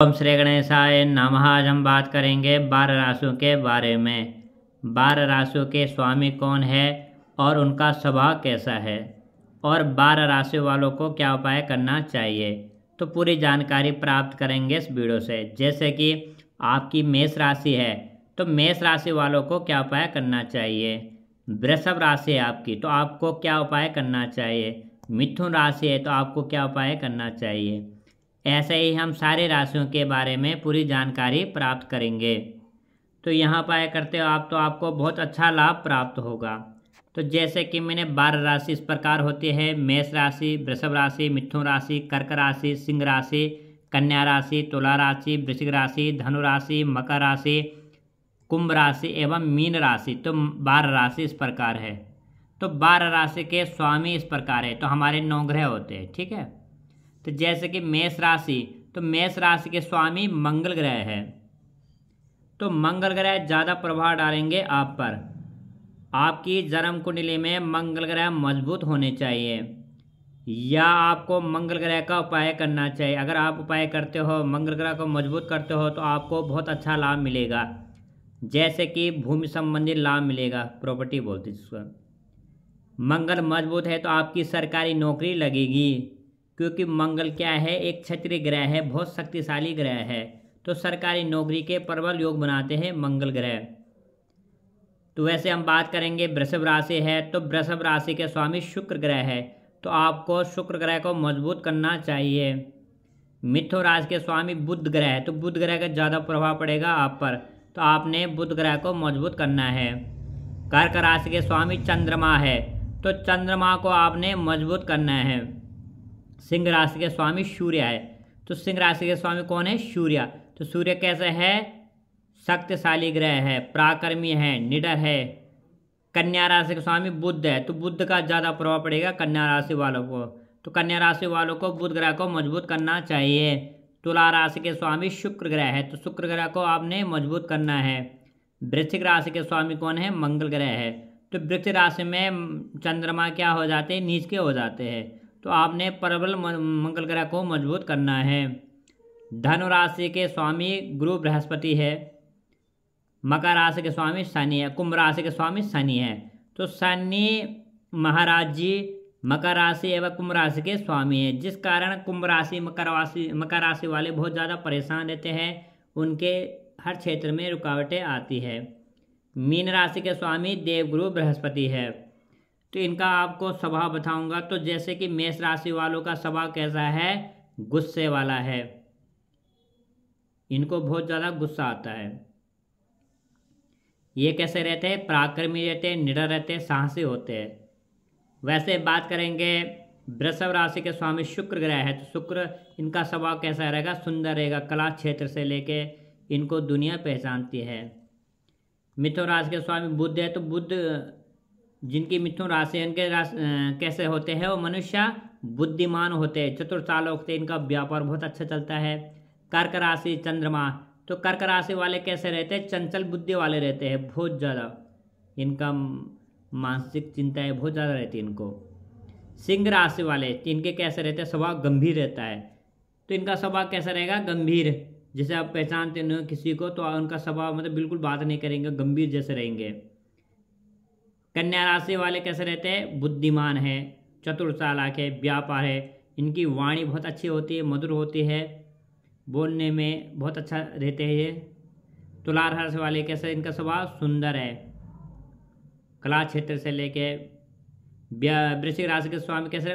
ओम श्री गणेशाय नमः आज हम बात करेंगे बारह राशियों के बारे में। बारह राशियों के स्वामी कौन है और उनका स्वभाव कैसा है? और बारह राशि वालों को क्या उपाय करना चाहिए? तो पूरी जानकारी प्राप्त करेंगे इस वीडियो से। जैसे कि आपकी मेष राशि है तो मेष राशि वालों को क्या उपाय करना चाहिए? वृषभ राशि है आपकी तो आपको क्या उपाय करना चाहिए? मिथुन राशि है तो आपको क्या उपाय करना चाहिए? ऐसे ही हम सारे राशियों के बारे में पूरी जानकारी प्राप्त करेंगे। तो यहाँ पाए करते हो आप तो आपको बहुत अच्छा लाभ प्राप्त होगा। तो जैसे कि मैंने बारह राशि इस प्रकार होती है, मेष राशि, वृषभ राशि, मिथुन राशि, कर्क राशि, सिंह राशि, कन्या राशि, तुला राशि, वृश्चिक राशि, धनु राशि, मकर राशि, कुंभ राशि एवं मीन राशि तो बारह राशि इस प्रकार है। तो बारह राशि के स्वामी इस प्रकार है तो हमारे नौ ग्रह होते हैं, ठीक है? तो जैसे कि मेष राशि तो मेष राशि के स्वामी मंगल ग्रह है। तो मंगल ग्रह ज़्यादा प्रभाव डालेंगे आप पर। आपकी जन्म कुंडली में मंगल ग्रह मज़बूत होने चाहिए। या आपको मंगल ग्रह का उपाय करना चाहिए। अगर आप उपाय करते हो, मंगल ग्रह को मज़बूत करते हो तो आपको बहुत अच्छा लाभ मिलेगा। जैसे कि भूमि संबंधी लाभ मिलेगा, प्रॉपर्टी बोलते जिसको। मंगल मज़बूत है तो आपकी सरकारी नौकरी लगेगी। क्योंकि मंगल क्या है? एक क्षत्रिय ग्रह है, बहुत शक्तिशाली ग्रह है। तो सरकारी नौकरी के प्रबल योग बनाते हैं मंगल ग्रह। तो वैसे हम बात करेंगे वृषभ राशि है तो वृषभ राशि के स्वामी शुक्र ग्रह है। तो आपको शुक्र ग्रह को मज़बूत करना चाहिए। मिथुन राशि के स्वामी बुद्ध ग्रह है तो बुद्ध ग्रह का ज़्यादा प्रभाव पड़ेगा आप पर। तो आपने बुद्ध ग्रह को मज़बूत करना है। कर्क राशि के स्वामी चंद्रमा है तो चंद्रमा को आपने मज़बूत करना है। सिंह राशि के स्वामी सूर्य है तो सिंह राशि के स्वामी कौन है? सूर्य। तो सूर्य कैसे है? शक्तिशाली ग्रह है, प्राकर्मी है, निडर है। कन्या राशि के स्वामी बुद्ध है तो बुद्ध का ज़्यादा प्रभाव पड़ेगा कन्या राशि वालों को। तो कन्या राशि वालों को बुद्ध ग्रह को मज़बूत करना चाहिए। तुला राशि के स्वामी शुक्र ग्रह है तो शुक्र ग्रह को आपने मज़बूत करना है। वृश्चिक राशि के स्वामी कौन है? मंगल ग्रह है। तो वृक्ष राशि में चंद्रमा क्या हो जाते हैं? नीच के हो जाते हैं। तो आपने प्रबल मंगल ग्रह को मज़बूत करना है। धनु राशि के स्वामी गुरु बृहस्पति है। मकर राशि के स्वामी शनि है। कुंभ राशि के स्वामी शनि है। तो शनि महाराज जी मकर राशि एवं कुंभ राशि के स्वामी है। जिस कारण कुंभ राशि मकर राशि मकर राशि वाले बहुत ज़्यादा परेशान रहते हैं। उनके हर क्षेत्र में रुकावटें आती है। मीन राशि के स्वामी देवगुरु बृहस्पति है। तो इनका आपको स्वभाव बताऊँगा। तो जैसे कि मेष राशि वालों का स्वभाव कैसा है? गुस्से वाला है। इनको बहुत ज़्यादा गुस्सा आता है। ये कैसे रहते हैं? पराक्रमी रहते हैं, निडर रहते हैं, साहसी होते हैं। वैसे बात करेंगे, वृषभ राशि के स्वामी शुक्र ग्रह है तो शुक्र इनका स्वभाव कैसा रहेगा? सुंदर रहेगा, कला क्षेत्र से लेके इनको दुनिया पहचानती है। मिथुन राशि के स्वामी बुद्ध है तो बुद्ध जिनकी मिथुन राशि इनके राशि कैसे होते हैं? वो मनुष्य बुद्धिमान होते हैं चतुर चालक होते हैं, इनका व्यापार बहुत अच्छा चलता है। कर्क राशि चंद्रमा तो कर्क राशि वाले कैसे रहते हैं? चंचल बुद्धि वाले रहते हैं, बहुत ज़्यादा। इनका मानसिक चिंताएँ बहुत ज़्यादा रहती है इनको। सिंह राशि वाले, इनके कैसे रहते हैं? स्वभाव गंभीर रहता है। तो इनका स्वभाव कैसा रहेगा? गंभीर। जैसे आप पहचानते हैं किसी को तो उनका स्वभाव मतलब बिल्कुल बात नहीं करेंगे, गंभीर जैसे रहेंगे। कन्या राशि वाले कैसे रहते हैं? बुद्धिमान है चतुर चालाक है, व्यापार है। इनकी वाणी बहुत अच्छी होती है, मधुर होती है, बोलने में बहुत अच्छा रहते हैं ये। तुला राशि वाले कैसे? इनका स्वभाव सुंदर है। कला क्षेत्र से लेके वृश्चिक राशि के स्वामी कैसे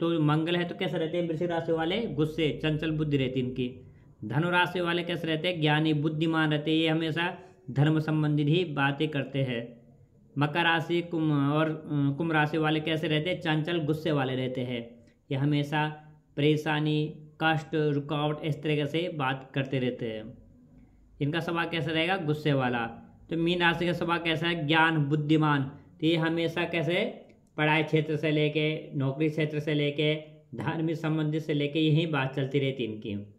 तो मंगल है तो कैसे रहते हैं? वृश्चिक राशि वाले गुस्से, चंचल बुद्धि रहती इनकी। धनु राशि वाले कैसे रहते हैं? ज्ञानी, बुद्धिमान रहते हैं, ये हमेशा धर्म संबंधित ही बातें करते हैं। मकर राशि, कुंभ और कुंभ राशि वाले कैसे रहते हैं? चंचल गुस्से वाले रहते हैं। ये हमेशा परेशानी, कष्ट, रुकावट इस तरीके से बात करते रहते हैं। इनका स्वभाव कैसा रहेगा? गुस्से वाला। तो मीन राशि का स्वभाव कैसा है? ज्ञान, बुद्धिमान। तो ये हमेशा कैसे? पढ़ाई क्षेत्र से लेके, नौकरी क्षेत्र से लेके, धार्मिक संबंधित से लेके यही बात चलती रहती इनकी।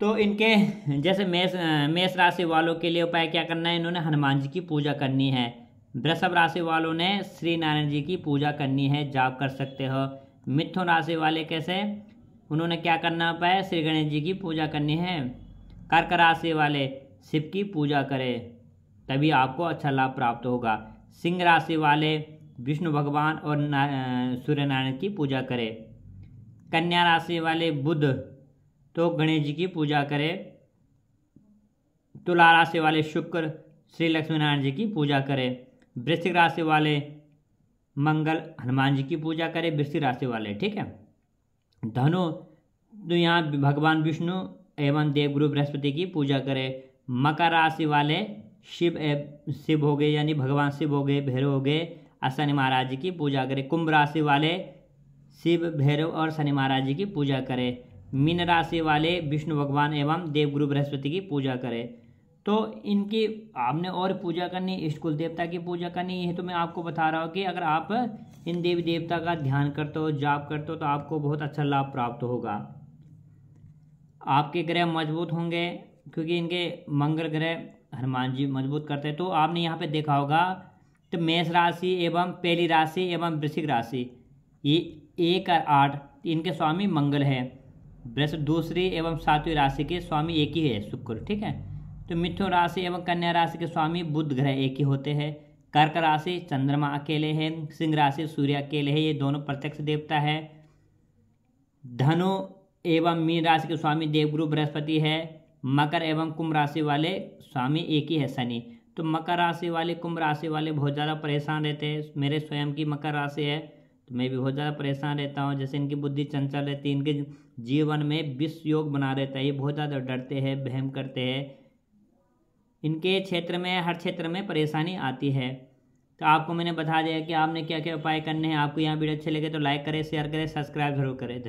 तो इनके, जैसे मेष मेष राशि वालों के लिए उपाय क्या करना है? इन्होंने हनुमान जी की पूजा करनी है। वृषभ राशि वालों ने श्री नारायण जी की पूजा करनी है। जाप कर सकते हो। मिथुन राशि वाले कैसे? उन्होंने क्या करना पाया श्री गणेश जी की पूजा करनी है। कर्क राशि वाले, शिव की पूजा करें। तभी आपको अच्छा लाभ प्राप्त होगा। सिंह राशि वाले, विष्णु भगवान और सूर्य नारायण की पूजा करें। कन्या राशि वाले, बुध। तो गणेश जी की पूजा करें। तुला राशि वाले शुक्र, श्री लक्ष्मी नारायण जी की पूजा करें। वृश्चिक राशि वाले मंगल, हनुमान जी की पूजा करें, वृश्चिक राशि वाले, ठीक है? धनु तो यहाँ भगवान विष्णु एवं देवगुरु बृहस्पति की पूजा करें। मकर राशि वाले शिव एव शिव हो गए, यानी भगवान शिव हो गए, भैरव हो गए, और शनि महाराज जी की पूजा करें। कुंभ राशि वाले शिव, भैरव और शनि महाराज जी की पूजा करें। मीन राशि वाले विष्णु भगवान एवं देवगुरु बृहस्पति की पूजा करें। तो इनकी आपने और पूजा करनी इष्ट कुल देवता की पूजा करनी है तो मैं आपको बता रहा हूँ कि अगर आप इन देवी देवता का ध्यान करते हो, जाप करते हो तो आपको बहुत अच्छा लाभ प्राप्त होगा। आपके ग्रह मज़बूत होंगे, क्योंकि इनके मंगल ग्रह हनुमान जी मज़बूत करते हैं। तो आपने यहाँ पे देखा होगा तो मेष राशि एवं पहली राशि एवं वृश्चिक राशि, ये एक और आठ, इनके स्वामी मंगल है। वृष दूसरी एवं सातवीं राशि के स्वामी एक ही है, शुक्र, ठीक है? तो मिथुन राशि एवं कन्या राशि के स्वामी बुध ग्रह एक ही होते हैं। कर्क राशि चंद्रमा अकेले हैं, सिंह राशि सूर्य अकेले है, ये दोनों प्रत्यक्ष देवता है। धनु एवं मीन राशि के स्वामी देवगुरु बृहस्पति है। मकर एवं कुंभ राशि वाले स्वामी एक ही है, शनि। तो मकर राशि वाले, कुंभ राशि वाले बहुत ज़्यादा परेशान रहते हैं। मेरे स्वयं की मकर राशि है। तो मैं भी बहुत ज़्यादा परेशान रहता हूँ। जैसे इनकी बुद्धि चंचल रहती है, इनके जीवन में विश्व योग बना रहता है। ये बहुत ज़्यादा डरते हैं बहम करते हैं। इनके क्षेत्र में, हर क्षेत्र में परेशानी आती है। तो आपको मैंने बता दिया कि आपने क्या क्या उपाय करने हैं। आपको यहाँ वीडियो अच्छे लगे तो लाइक करें, शेयर करें, सब्सक्राइब ज़रूर करें।